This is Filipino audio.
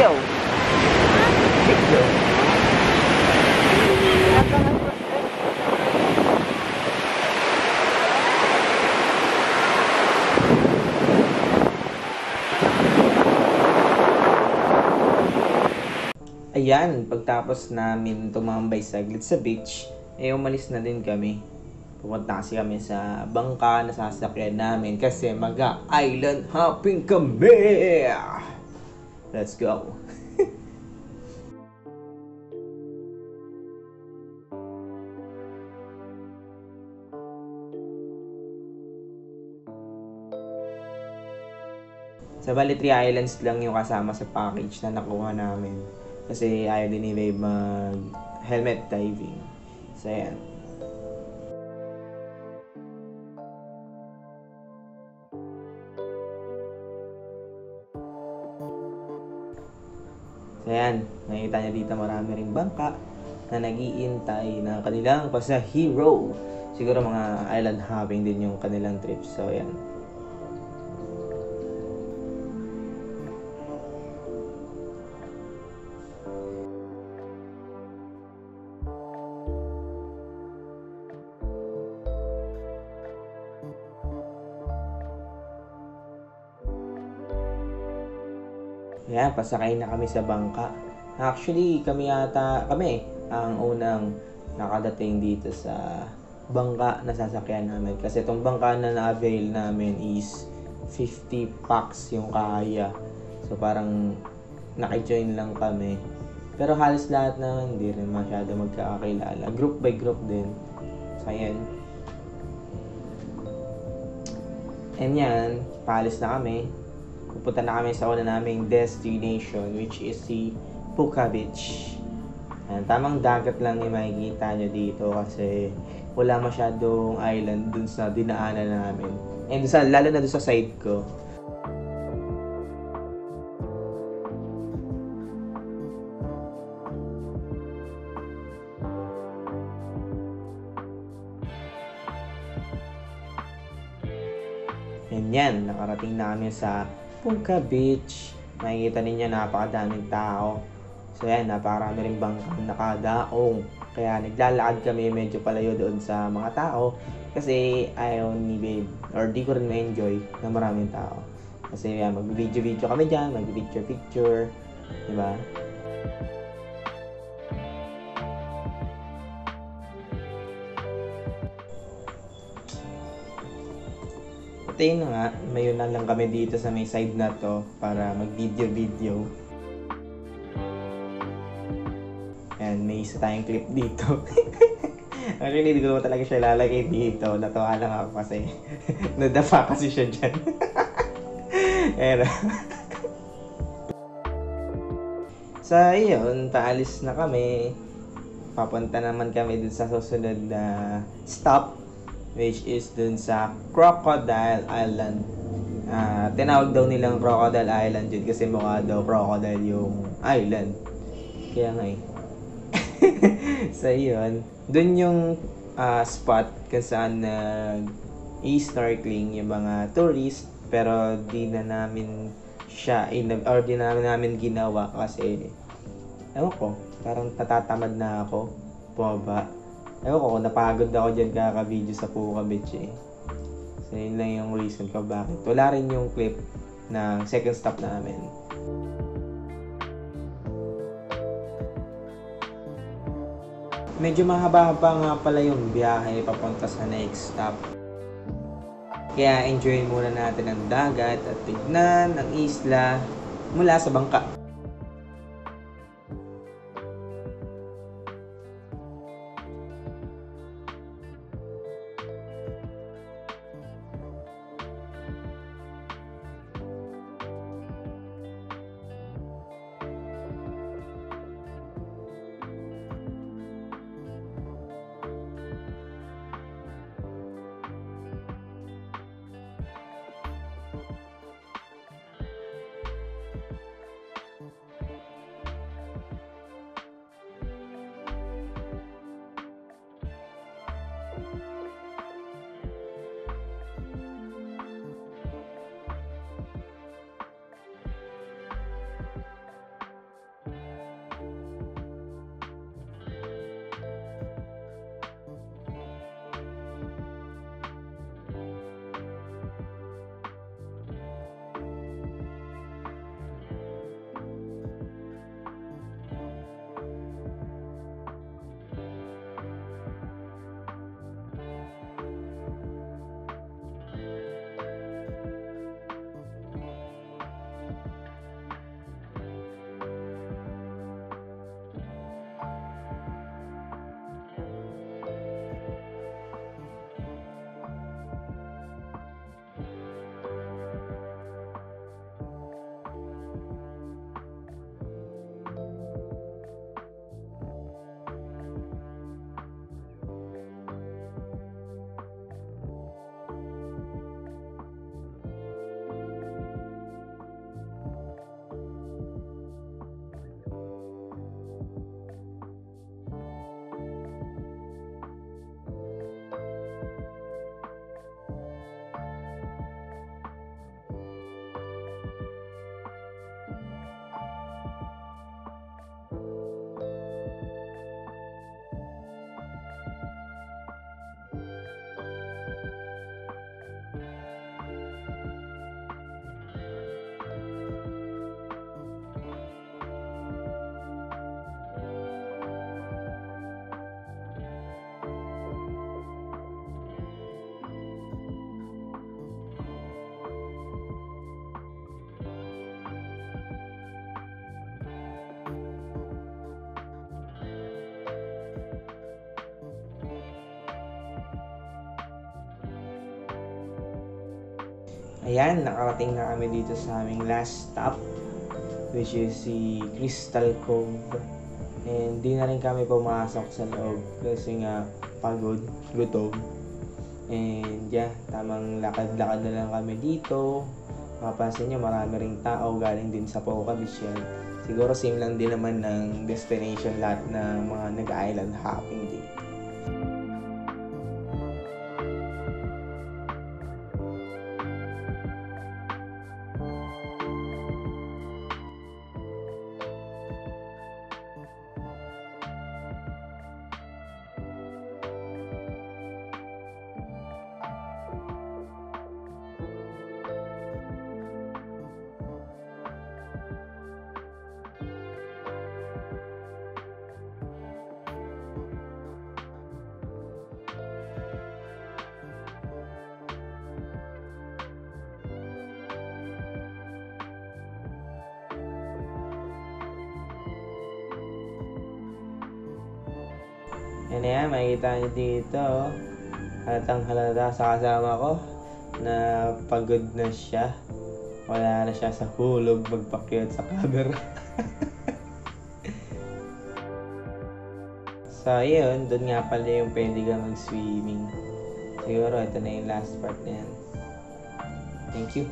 Video. Video. Ayan, pagtapos namin tumambay saglit sa beach, eh umalis na din kami. Pumunta kasi kami sa bangka na sasakyan namin kasi mag-island hopping kami! Let's go! Sa bali, 3 islands lang yung kasama sa package na nakuha namin. Kasi ayaw din ni Babe mag helmet diving. So, ayan. Ayan. Nakita niya dito marami ring bangka na nagiintay na kanilang pasa hero. Siguro mga island hopping din yung kanilang trip. So, ayan. Yan, pasakay na kami sa bangka. Actually, kami yata, kami, ang unang nakadating dito sa bangka na sasakyan namin. Kasi itong bangka na na-avail namin is 50 packs yung kaya. So parang nakijoin lang kami. Pero halos lahat naman hindi rin masyado magkakakilala. Group by group din. So ayan. And yan, paalis na kami pupunta na kami sa una naming destination which is si Puka Beach. Ayan, tamang dagat lang yung makikita nyo dito kasi wala masyadong island dun sa dinaanan namin. And sa, lalo na dun sa side ko. And yan, nakarating na sa Pungka Beach. Nakikita ninyo napakadaming tao. So yan, napakarami rin bangkang nakadaong. Kaya naglalakad kami medyo palayo doon sa mga tao. Kasi ayaw ni babe, or di ko rin ma-enjoy na maraming tao. Kasi yan, mag-video-video kami dyan, mag-picture-picture. Diba? At yun na nga, mayon na lang kami dito sa may side na to para mag-video-video. And may isa tayong clip dito. Actually, hindi ko naman talaga siya lalagay dito. Natawa lang ako kasi nadapa kasi siya dyan. Pero, so, yun, paalis na kami. Papunta naman kami dun sa susunod na stop which is dun sa Crocodile Island. Ah, tinawag daw nilang Crocodile Island yun kasi mukha daw crocodile yung island. Kaya nga eh. so yun, dun yung ah, spot kung saan nag i-snorkeling yung mga tourist pero di na namin siya in or di na namin ginawa kasi ewan ko, parang natatamad na ako bumaba. Ewan ko, napagod ako dyan kaka-video sa Puka Beach eh. So, yun lang yung reason ko bakit. Wala rin yung clip ng second stop namin. Medyo mahaba-haba nga pala yung biyahe papunta sa next stop. Kaya enjoy muna natin ang dagat at tignan ang isla mula sa bangka. Ayan, nakarating na kami dito sa aming last stop which is si Crystal Cove. And di na rin kami pumasok sa loob kasi nga pagod, gutom. And yeah, tamang lakad-lakad na lang kami dito. Mapapansin nyo, marami ring tao galing din sa Poca Beach. Siguro same lang din naman ng destination lahat ng mga nag-island hopping Yan yan, makikita nyo dito. Halatang halata sa kasama ko na pagod na siya. Wala na siya sa hulog magpakyat sa camera. so, yun. Doon nga pala yung pwede ka mag-swimming. Siguro, ito na yung last part na yan. Thank you.